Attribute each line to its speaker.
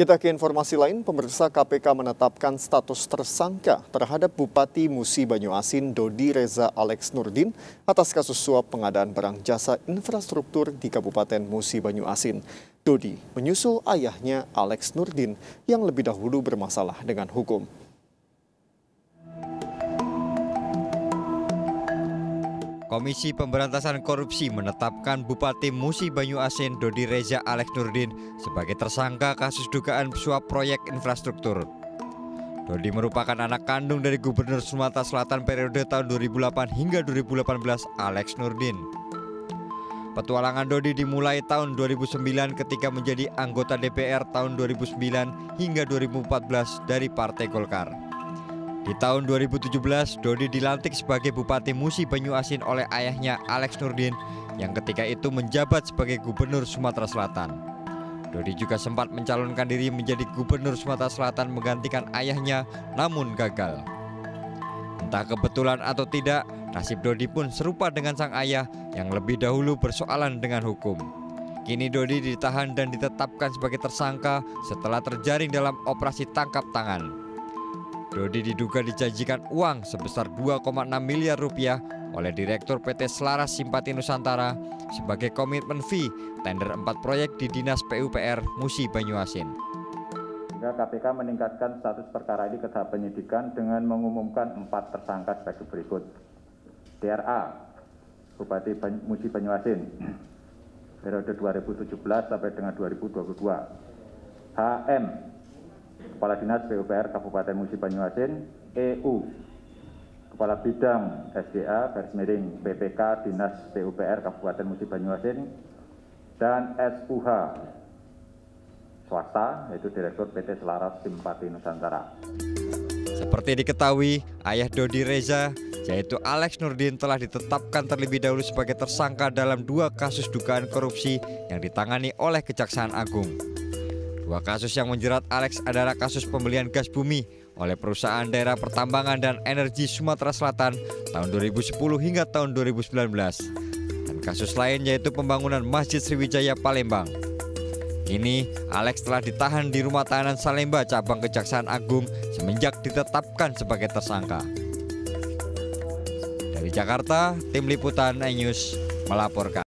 Speaker 1: Kita ke informasi lain, pemeriksa KPK menetapkan status tersangka terhadap Bupati Musi Banyuasin Dodi Reza Alex Nurdin atas kasus suap pengadaan barang jasa infrastruktur di Kabupaten Musi Banyuasin. Dodi menyusul ayahnya Alex Nurdin yang lebih dahulu bermasalah dengan hukum.
Speaker 2: Komisi Pemberantasan Korupsi menetapkan Bupati Musi Banyu Asin Dodi Reza Alex Nurdin sebagai tersangka kasus dugaan suap proyek infrastruktur. Dodi merupakan anak kandung dari Gubernur Sumatera Selatan periode tahun 2008 hingga 2018 Alex Nurdin. Petualangan Dodi dimulai tahun 2009 ketika menjadi anggota DPR tahun 2009 hingga 2014 dari Partai Golkar. Di tahun 2017, Dodi dilantik sebagai Bupati Musi Banyuasin oleh ayahnya Alex Nurdin yang ketika itu menjabat sebagai Gubernur Sumatera Selatan. Dodi juga sempat mencalonkan diri menjadi Gubernur Sumatera Selatan menggantikan ayahnya namun gagal. Entah kebetulan atau tidak, nasib Dodi pun serupa dengan sang ayah yang lebih dahulu bersoalan dengan hukum. Kini Dodi ditahan dan ditetapkan sebagai tersangka setelah terjaring dalam operasi tangkap tangan. Dodi diduga dijanjikan uang sebesar 2,6 miliar rupiah oleh Direktur PT Selaras Simpati Nusantara sebagai komitmen fee tender 4 proyek di Dinas PUPR Musi Banyuasin.
Speaker 3: KPK meningkatkan status perkara ini ke tahap penyidikan dengan mengumumkan empat tersangka sebagai berikut. DRA, Bupati Musi Banyuasin, periode 2017 sampai dengan 2022. HM, Kepala Dinas PUPR Kabupaten Musi Banyuasin, EU, Kepala Bidang SDA garis miring BPK Dinas PUPR Kabupaten Musi Banyuasin, dan SUH swasta yaitu Direktur PT Selaras Simpati Nusantara.
Speaker 2: Seperti diketahui, ayah Dodi Reza yaitu Alex Nurdin telah ditetapkan terlebih dahulu sebagai tersangka dalam dua kasus dugaan korupsi yang ditangani oleh Kejaksaan Agung. Dua kasus yang menjerat Alex adalah kasus pembelian gas bumi oleh perusahaan daerah pertambangan dan energi Sumatera Selatan tahun 2010 hingga tahun 2019 dan kasus lain yaitu pembangunan Masjid Sriwijaya Palembang. Kini, Alex telah ditahan di rumah tahanan Salemba cabang Kejaksaan Agung semenjak ditetapkan sebagai tersangka. Dari Jakarta, tim liputan iNews melaporkan.